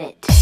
it.